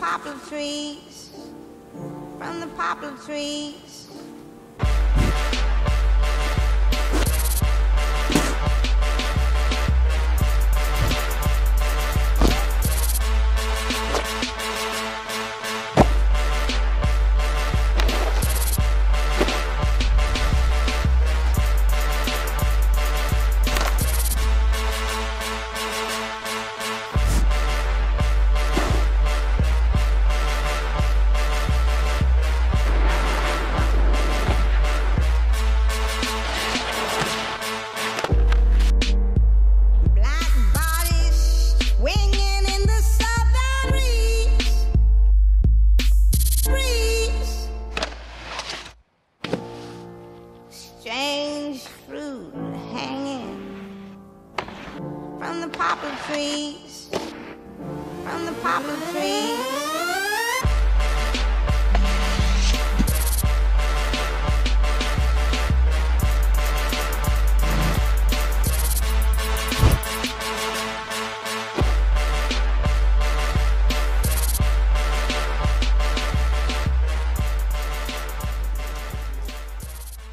poplar trees, from the poplar trees. Strange fruit hanging from the poplar trees. From the poplar trees.